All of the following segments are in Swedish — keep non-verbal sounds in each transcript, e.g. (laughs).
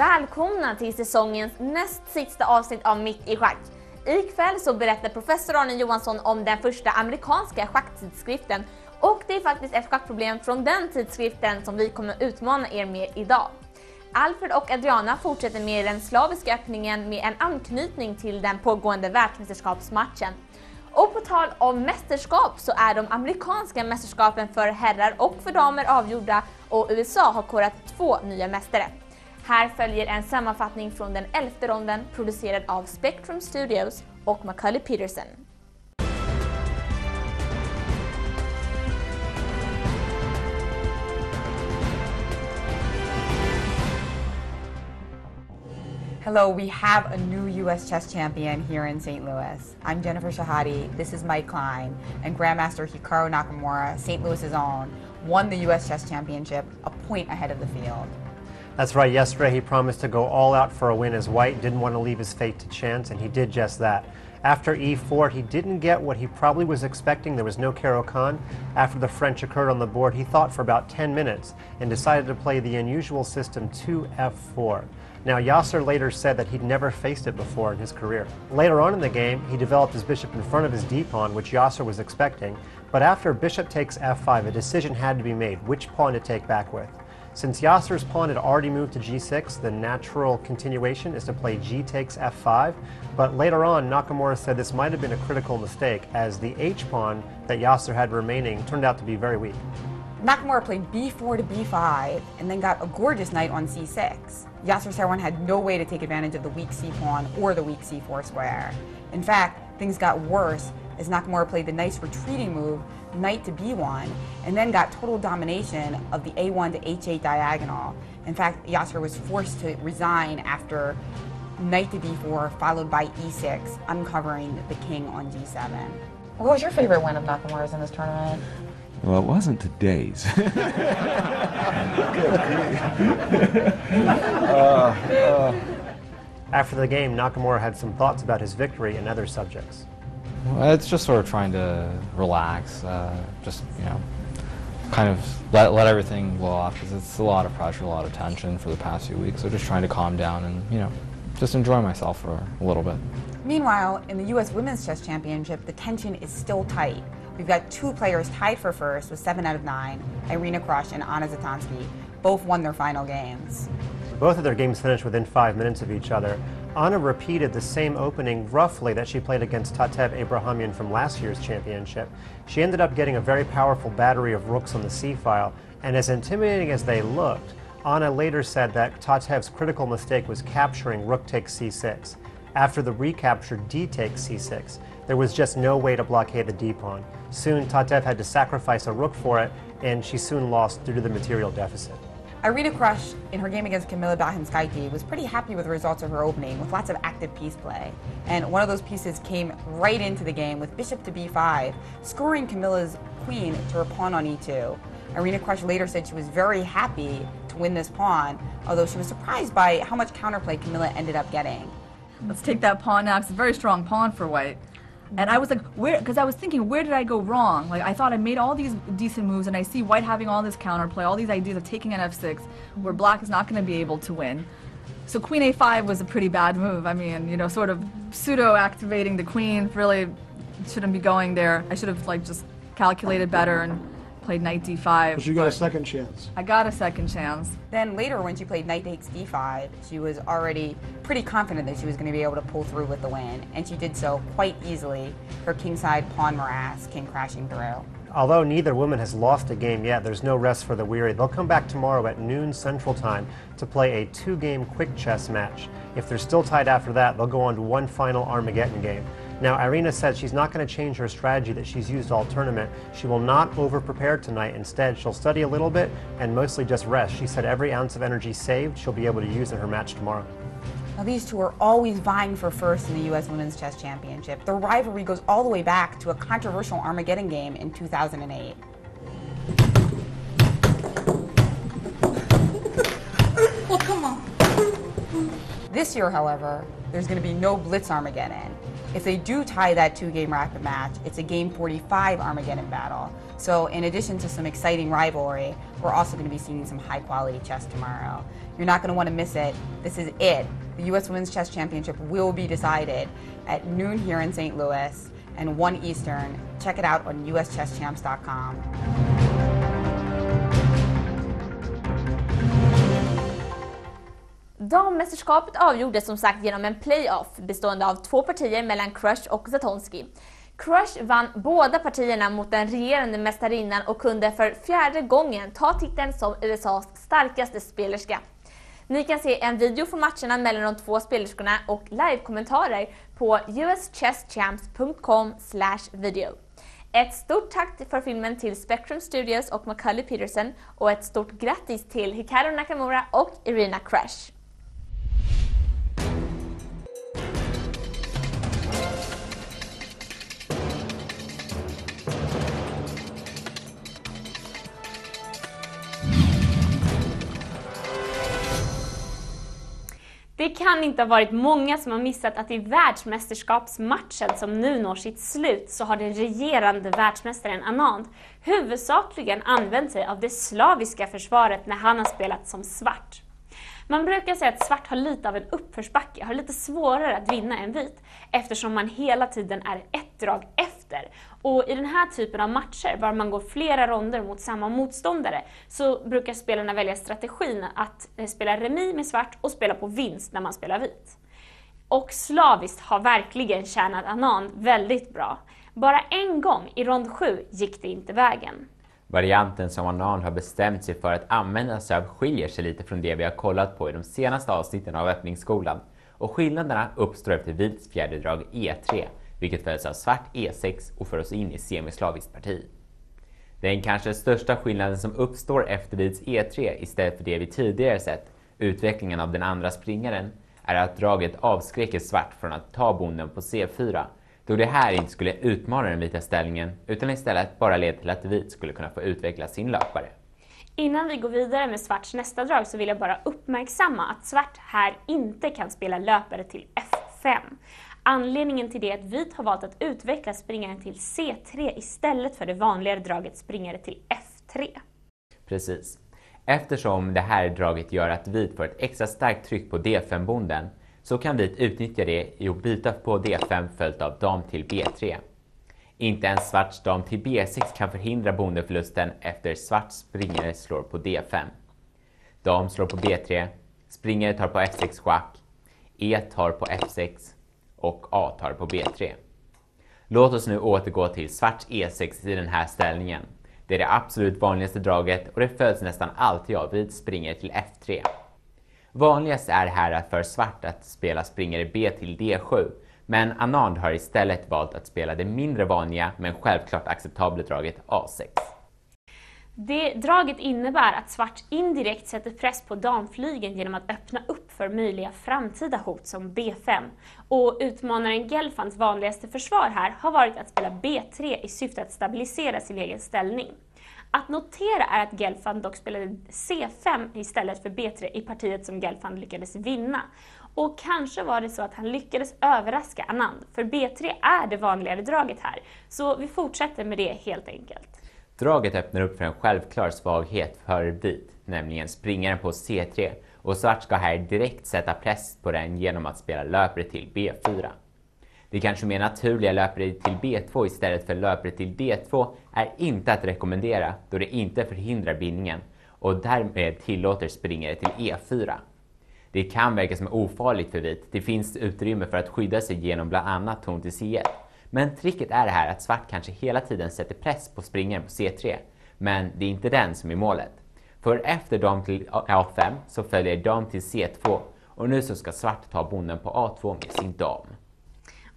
Välkomna till säsongens näst sista avsnitt av Mitt i schack. Ikväll så berättar professor Arne Johansson om den första amerikanska schacktidskriften och det är faktiskt ett schackproblem från den tidskriften som vi kommer utmana er med idag. Alfred och Adriana fortsätter med den slaviska öppningen med en anknytning till den pågående världsmästerskapsmatchen. Och på tal om mästerskap så är de amerikanska mästerskapen för herrar och för damer avgjorda och USA har korat två nya mästare. Här följer en sammanfattning från den elfte ronden producerad av Spectrum Studios och Macaulay Peterson. Hello, we have a new U.S. chess champion here in St. Louis. I'm Jennifer Shahadi, this is Mike Klein, and Grandmaster Hikaru Nakamura, St. Louis's own, won the U.S. Chess Championship a point ahead of the field. That's right, yesterday he promised to go all out for a win as white, didn't want to leave his fate to chance, and he did just that. After e4, he didn't get what he probably was expecting. There was no Caro-Kann. After the French occurred on the board, he thought for about 10 minutes and decided to play the unusual system 2f4. Now, Yasser later said that he'd never faced it before in his career. Later on in the game, he developed his bishop in front of his d-pawn, which Yasser was expecting, but after bishop takes f5, a decision had to be made, which pawn to take back with. Since Yasser's pawn had already moved to g6, the natural continuation is to play g takes f5, but later on, Nakamura said this might have been a critical mistake, as the h-pawn that Yasser had remaining turned out to be very weak. Nakamura played b4 to b5 and then got a gorgeous knight on c6. Yasser Seirawan had no way to take advantage of the weak c pawn or the weak c4 square. In fact, things got worse as Nakamura played the nice retreating move, knight to b1, and then got total domination of the a1 to h8 diagonal. In fact, Yasser was forced to resign after knight to b4 followed by e6, uncovering the king on g7. What was your favorite win of Nakamura's in this tournament? Well, it wasn't today's. (laughs) (laughs) Uh, uh. After the game, Nakamura had some thoughts about his victory and other subjects. Well, It's just sort of trying to relax, uh, just, you know, kind of let, let everything blow off because it's a lot of pressure, a lot of tension for the past few weeks. So just trying to calm down and, you know, just enjoy myself for a little bit. Meanwhile, in the U.S. Women's Chess Championship, the tension is still tight. We've got two players tied for first with seven out of nine Irina Krush and Anna Zatonsky. Both won their final games. Both of their games finished within five minutes of each other. Anna repeated the same opening roughly that she played against Tatev Abrahamian from last year's championship. She ended up getting a very powerful battery of rooks on the c file, and as intimidating as they looked, Anna later said that Tatev's critical mistake was capturing rook takes c6. After the recapture d takes c6, there was just no way to blockade the d pawn. Soon, Tatev had to sacrifice a rook for it, and she soon lost due to the material deficit. Irina Krush, in her game against Kamila Bahinskaite, was pretty happy with the results of her opening, with lots of active piece play. And one of those pieces came right into the game with bishop to b5, scoring Camilla's queen to her pawn on e2. Irina Krush later said she was very happy to win this pawn, although she was surprised by how much counterplay Camilla ended up getting. Let's take that pawn now. It's a very strong pawn for white. And I was like, where? Because I was thinking, where did I go wrong? Like I thought I made all these decent moves, and I see white having all this counterplay, all these ideas of taking an f6, where black is not going to be able to win. So queen a5 was a pretty bad move. I mean, you know, sort of pseudo activating the queen. Really shouldn't be going there. I should have like just calculated better and played knight d5. But you got a second chance. I got a second chance. Then later, when she played knight takes d5, she was already pretty confident that she was going to be able to pull through with the win, and she did so quite easily. Her kingside pawn morass came crashing through. Although neither woman has lost a game yet, there's no rest for the weary. They'll come back tomorrow at noon Central Time to play a two game quick chess match. If they're still tied after that, they'll go on to one final Armageddon game. Now, Irina said she's not going to change her strategy that she's used all tournament. She will not over prepare tonight. Instead, she'll study a little bit and mostly just rest. She said every ounce of energy saved she'll be able to use in her match tomorrow. Now, these two are always vying for first in the U.S. Women's Chess Championship. Their rivalry goes all the way back to a controversial Armageddon game in 2008. This year, however, there's going to be no Blitz Armageddon. If they do tie that two game rapid match, it's a game 45 Armageddon battle. So, in addition to some exciting rivalry, we're also going to be seeing some high quality chess tomorrow. You're not going to want to miss it. This is it. The U.S. Women's Chess Championship will be decided at noon here in St. Louis and 1 Eastern. Check it out on uschesschamps.com. Dammästerskapet avgjordes som sagt genom en playoff bestående av två partier mellan Crush och Zatonski. Crush vann båda partierna mot den regerande mästarinnan och kunde för fjärde gången ta titeln som USAs starkaste spelerska. Ni kan se en video från matcherna mellan de två spelerskorna och livekommentarer på uschesschamps.com video. Ett stort tack för filmen till Spectrum Studios och Macaulay Peterson och ett stort grattis till Hikaru Nakamura och Irina Crash. Det kan inte ha varit många som har missat att i världsmästerskapsmatchen som nu når sitt slut så har den regerande världsmästaren Anand huvudsakligen använt sig av det slaviska försvaret när han har spelat som svart. Man brukar säga att svart har lite av en uppförsbacke, har lite svårare att vinna än vit eftersom man hela tiden är ett drag efter. Och i den här typen av matcher, var man går flera ronder mot samma motståndare, så brukar spelarna välja strategin att eh, spela remi med svart och spela på vinst när man spelar vit. Och slaviskt har verkligen tjänat Anand väldigt bra. Bara en gång i rond 7 gick det inte vägen. Varianten som Anand har bestämt sig för att använda sig av skiljer sig lite från det vi har kollat på i de senaste avsnitten av öppningsskolan. Och skillnaderna uppstår efter vits fjärde drag E3, vilket följs av svart E6 och för oss in i semislaviskt parti. Den kanske största skillnaden som uppstår efter vids E3 istället för det vi tidigare sett, utvecklingen av den andra springaren, är att draget avskräcker svart från att ta bonden på C4 då det här inte skulle utmana den vita ställningen utan istället bara leda till att vit skulle kunna få utveckla sin löpare. Innan vi går vidare med svarts nästa drag så vill jag bara uppmärksamma att svart här inte kan spela löpare till F5. Anledningen till det är att vit har valt att utveckla springaren till C3 istället för det vanligare draget springare till F3. Precis. Eftersom det här draget gör att vit får ett extra starkt tryck på D5-bonden så kan vit utnyttja det i att byta på D5 följt av dam till B3. Inte ens svarts dam till B6 kan förhindra bondeförlusten efter svart springare slår på D5. Dam slår på B3, springare tar på F6 schack, E tar på F6 och A tar på B3. Låt oss nu återgå till svart E6 i den här ställningen. Det är det absolut vanligaste draget och det följs nästan alltid av vit springare till F3. Vanligast är här för svart att spela springare B till D7, men Anand har istället valt att spela det mindre vanliga men självklart acceptabla draget A6. Det draget innebär att svart indirekt sätter press på damflygen genom att öppna upp för möjliga framtida hot som B5. Och utmanaren Gelfans vanligaste försvar här har varit att spela B3 i syfte att stabilisera sin egen ställning. Att notera är att Gelfand dock spelade C5 istället för B3 i partiet som Gelfand lyckades vinna. Och kanske var det så att han lyckades överraska Anand, för B3 är det vanligare draget här. Så vi fortsätter med det helt enkelt. Draget öppnar upp för en självklar svaghet för vit, nämligen springaren på C3 och svart ska här direkt sätta press på den genom att spela löpare till B4. Det kanske mer naturliga löpare till B2 istället för löpare till D2 är inte att rekommendera då det inte förhindrar bindningen och därmed tillåter springare till E4. Det kan verka som ofarligt för vit, det finns utrymme för att skydda sig genom bland annat ton till C1. Men tricket är det här att svart kanske hela tiden sätter press på springaren på C3, men det är inte den som är målet. För efter dam till A5 så följer dam till C2 och nu så ska svart ta bonden på A2 med sin dam.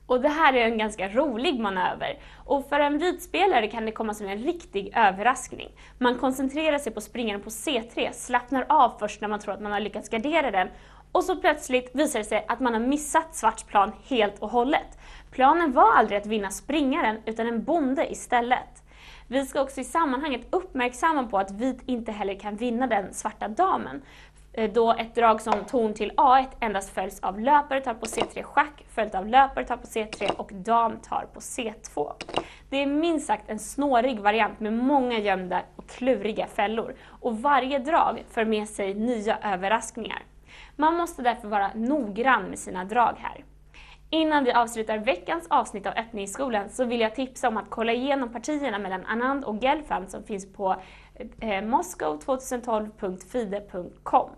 Och det här är en ganska rolig manöver. Och för en vit spelare kan det komma som en riktig överraskning. Man koncentrerar sig på springaren på C3, slappnar av först när man tror att man har lyckats gardera den och så plötsligt visar det sig att man har missat svarts plan helt och hållet. Planen var aldrig att vinna springaren utan en bonde istället. Vi ska också i sammanhanget uppmärksamma på att vit inte heller kan vinna den svarta damen. Eh, då ett drag som torn till A1 endast följs av löpare tar på C3 schack, följt av löpare tar på C3 och dam tar på C2. Det är minst sagt en snårig variant med många gömda och kluriga fällor och varje drag för med sig nya överraskningar. Man måste därför vara noggrann med sina drag här. Innan vi avslutar veckans avsnitt av Öppningsskolan så vill jag tipsa om att kolla igenom partierna mellan Anand och Gelfand som finns på eh, moscow2012.fide.com.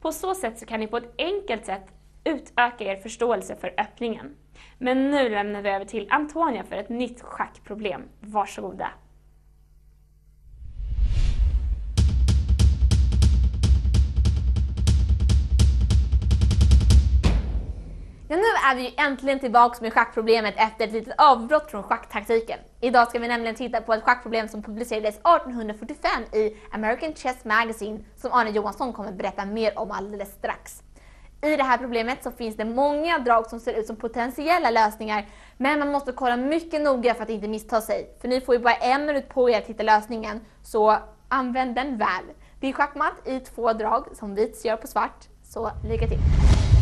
På så sätt så kan ni på ett enkelt sätt utöka er förståelse för öppningen. Men nu lämnar vi över till Antonia för ett nytt schackproblem. Varsågoda! Ja, nu är vi ju äntligen tillbaka med schackproblemet efter ett litet avbrott från schacktaktiken. Idag ska vi nämligen titta på ett schackproblem som publicerades 1845 i American Chess Magazine som Arne Johansson kommer berätta mer om alldeles strax. I det här problemet så finns det många drag som ser ut som potentiella lösningar men man måste kolla mycket noga för att inte missta sig. För ni får ju bara en minut på er att hitta lösningen så använd den väl. Det är schackmatt i två drag som vit gör på svart, så lycka till!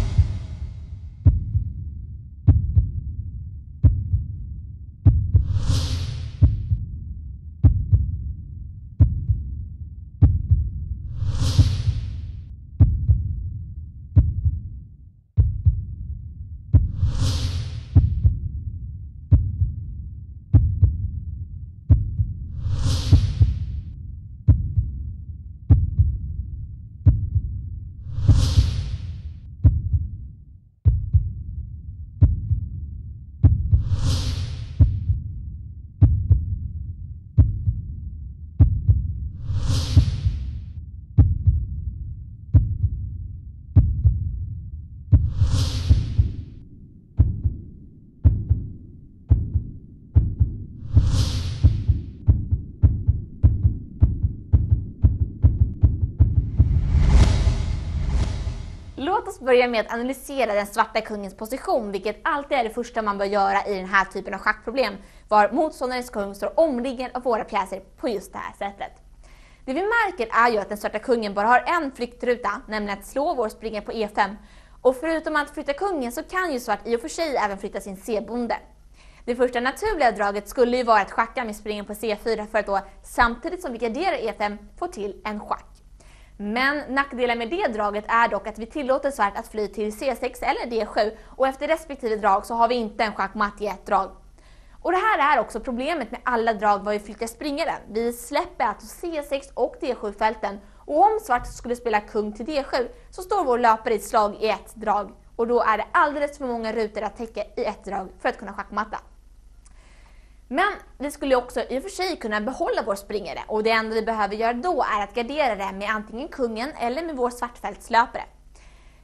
Låt oss börja med att analysera den svarta kungens position, vilket alltid är det första man bör göra i den här typen av schackproblem, var motståndarens kung står omringad av våra pjäser på just det här sättet. Det vi märker är ju att den svarta kungen bara har en flyktruta, nämligen att slå vår springare på E5. Och förutom att flytta kungen så kan ju svart i och för sig även flytta sin C-bonde. Det första naturliga draget skulle ju vara att schacka med springen på C4 för att då samtidigt som vi garderar E5 få till en schack. Men nackdelen med det draget är dock att vi tillåter svart att fly till C6 eller D7 och efter respektive drag så har vi inte en schackmatt i ett drag. Och det här är också problemet med alla drag var vi flyttar springaren. Vi släpper alltså C6 och D7-fälten och om svart skulle spela kung till D7 så står vår löpare i ett slag i ett drag och då är det alldeles för många rutor att täcka i ett drag för att kunna schackmatta. Men vi skulle också i och för sig kunna behålla vår springare och det enda vi behöver göra då är att gardera det med antingen kungen eller med vår svartfältslöpare.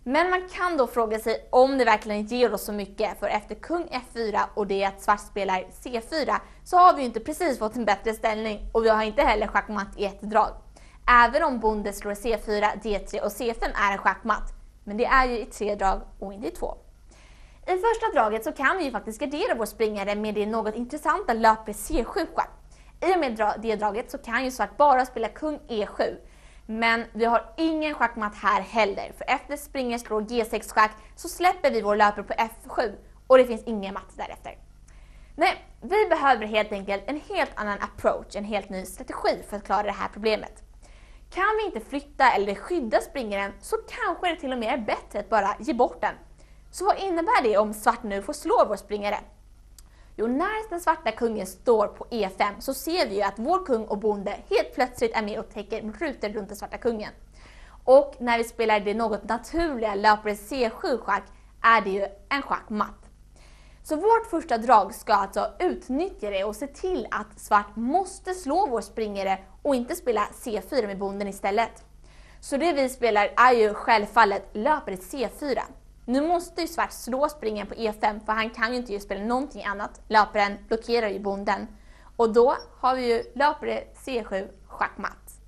Men man kan då fråga sig om det verkligen ger oss så mycket för efter kung F4 och det att svart spelar C4 så har vi ju inte precis fått en bättre ställning och vi har inte heller schackmatt i ett drag. Även om bonde slår C4, D3 och C5 är en schackmatt. Men det är ju i tre drag och inte i två. I första draget så kan vi ju faktiskt gardera vår springare med det något intressanta löpet C7 schack. I och med det draget så kan ju svart bara spela kung E7. Men vi har ingen schackmatt här heller, för efter springare slår G6 schack så släpper vi vår löpare på F7 och det finns ingen matt därefter. Nej, vi behöver helt enkelt en helt annan approach, en helt ny strategi för att klara det här problemet. Kan vi inte flytta eller skydda springaren så kanske det till och med är bättre att bara ge bort den. Så vad innebär det om svart nu får slå vår springare? Jo, när den svarta kungen står på E5 så ser vi ju att vår kung och bonde helt plötsligt är med och täcker rutor runt den svarta kungen. Och när vi spelar det något naturliga löpare C7 schack är det ju en schackmatt. Så vårt första drag ska alltså utnyttja det och se till att svart måste slå vår springare och inte spela C4 med bonden istället. Så det vi spelar är ju självfallet löpare C4. Nu måste ju svart slå springen på E5 för han kan ju inte spela någonting annat. Löparen blockerar ju bonden. Och då har vi ju löpare C7 schackmatt.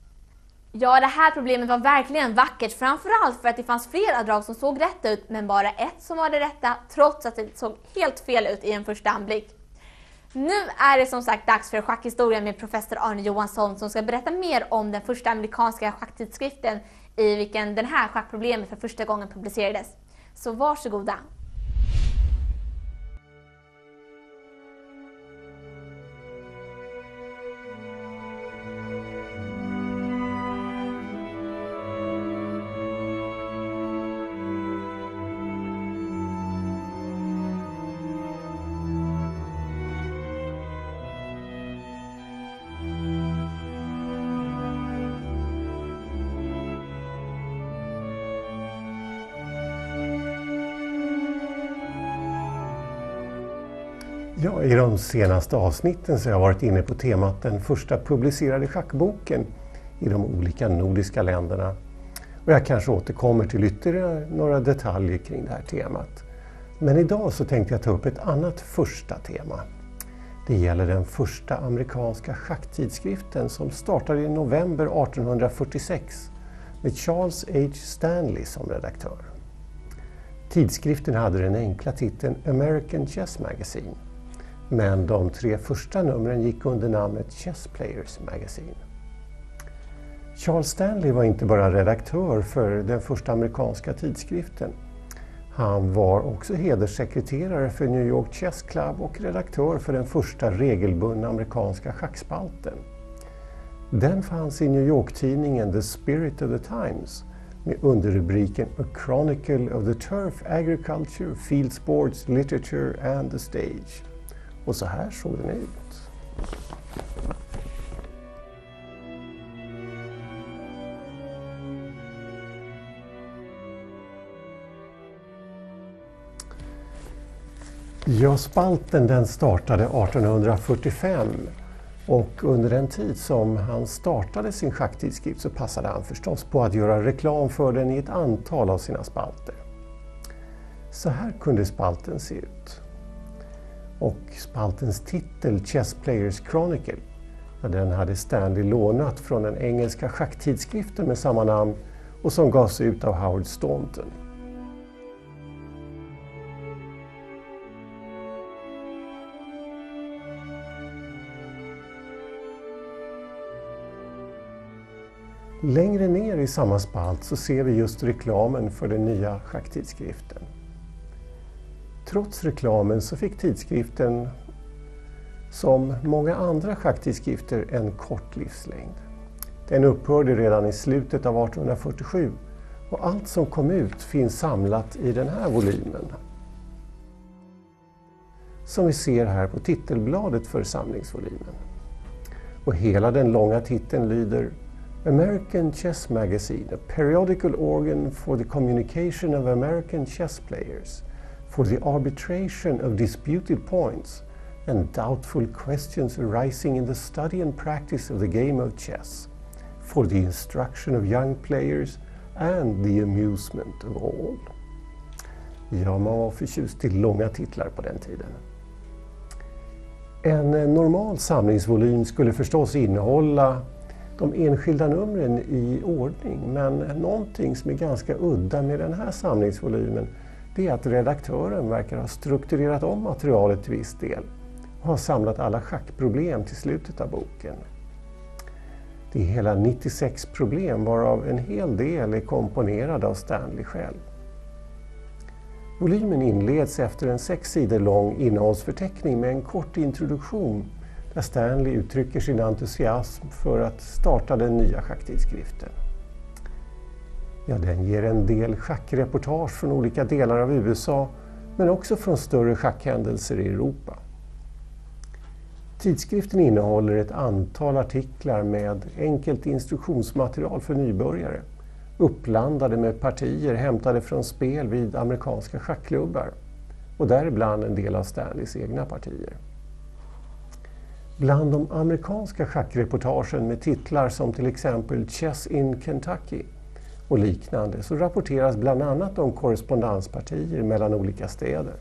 Ja, det här problemet var verkligen vackert, framförallt för att det fanns flera drag som såg rätt ut, men bara ett som var det rätta, trots att det såg helt fel ut i en första anblick. Nu är det som sagt dags för schackhistorien med professor Arne Johansson som ska berätta mer om den första amerikanska schacktidskriften i vilken den här schackproblemet för första gången publicerades. Så varsågoda! Ja, I de senaste avsnitten så har jag varit inne på temat den första publicerade schackboken i de olika nordiska länderna. Och jag kanske återkommer till ytterligare några detaljer kring det här temat. Men idag så tänkte jag ta upp ett annat första tema. Det gäller den första amerikanska schacktidskriften som startade i november 1846 med Charles H. Stanley som redaktör. Tidskriften hade den enkla titeln American Chess Magazine men de tre första numren gick under namnet Chess Players Magazine. Charles Stanley var inte bara redaktör för den första amerikanska tidskriften. Han var också hederssekreterare för New York Chess Club och redaktör för den första regelbundna amerikanska schackspalten. Den fanns i New York-tidningen The Spirit of the Times med underrubriken A Chronicle of the Turf, Agriculture, Field Sports, Literature and the Stage. Och så här såg den ut. Ja, spalten den startade 1845 och under den tid som han startade sin schacktidskrift så passade han förstås på att göra reklam för den i ett antal av sina spalter. Så här kunde spalten se ut. Och spaltens titel Chess Players Chronicle, den hade Stanley lånat från den engelska schacktidskriften med samma namn och som gavs ut av Howard Staunton. Längre ner i samma spalt så ser vi just reklamen för den nya schacktidskriften. Trots reklamen så fick tidskriften, som många andra schacktidskrifter, en kort livslängd. Den upphörde redan i slutet av 1847 och allt som kom ut finns samlat i den här volymen. Som vi ser här på titelbladet för samlingsvolymen. Och hela den långa titeln lyder American Chess Magazine, a periodical organ for the communication of American chess players for the arbitration of disputed points and doubtful questions arising in the study and practice of the game of chess, for the instruction of young players and the amusement of all. Ja, man var förtjust i långa titlar på den tiden. En eh, normal samlingsvolym skulle förstås innehålla de enskilda numren i ordning, men någonting som är ganska udda med den här samlingsvolymen det är att redaktören verkar ha strukturerat om materialet till viss del och har samlat alla schackproblem till slutet av boken. Det är hela 96 problem varav en hel del är komponerade av Stanley själv. Volymen inleds efter en sex sidor lång innehållsförteckning med en kort introduktion där Stanley uttrycker sin entusiasm för att starta den nya schacktidskriften. Ja, den ger en del schackreportage från olika delar av USA men också från större schackhändelser i Europa. Tidskriften innehåller ett antal artiklar med enkelt instruktionsmaterial för nybörjare uppblandade med partier hämtade från spel vid amerikanska schackklubbar och däribland en del av Stanleys egna partier. Bland de amerikanska schackreportagen med titlar som till exempel Chess in Kentucky och liknande så rapporteras bland annat om korrespondenspartier mellan olika städer.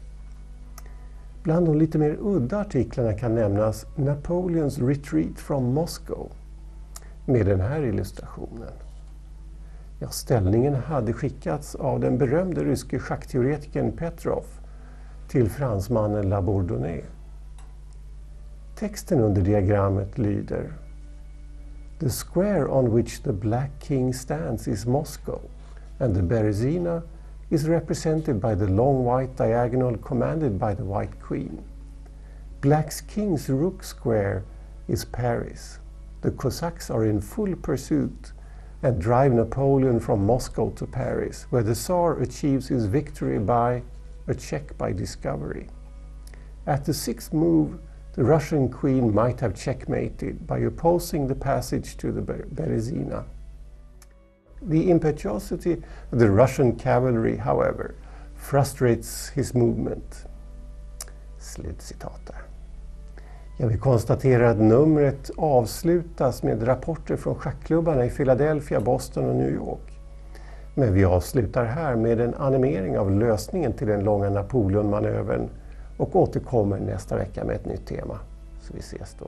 Bland de lite mer udda artiklarna kan nämnas Napoleons Retreat from Moscow med den här illustrationen. Ja, ställningen hade skickats av den berömde ryske schackteoretikern Petrov till fransmannen Labourdonnais. Texten under diagrammet lyder The square on which the black king stands is Moscow and the Berezina is represented by the long white diagonal commanded by the white queen. Black's king's rook square is Paris. The Cossacks are in full pursuit and drive Napoleon from Moscow to Paris, where the Tsar achieves his victory by a check by discovery. At the sixth move, the Russian queen might have checkmated by opposing the passage to the Berezina. The impetuosity of the Russian cavalry, however, frustrates his movement. Slutcitat där. Ja, vi konstaterar att numret avslutas med rapporter från schackklubbarna i Philadelphia, Boston och New York. Men vi avslutar här med en animering av lösningen till den långa Napoleonmanövern och återkommer nästa vecka med ett nytt tema. Så vi ses då.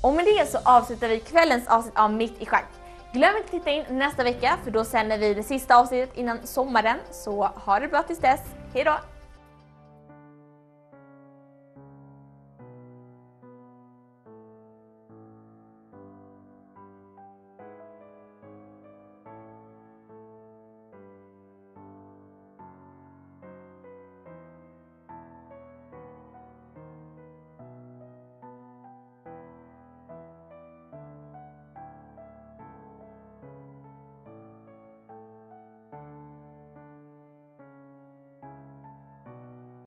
Och med det så avslutar vi kvällens avsnitt av Mitt i schack. Glöm inte att titta in nästa vecka för då sänder vi det sista avsnittet innan sommaren. Så ha det bra tills dess. Hejdå!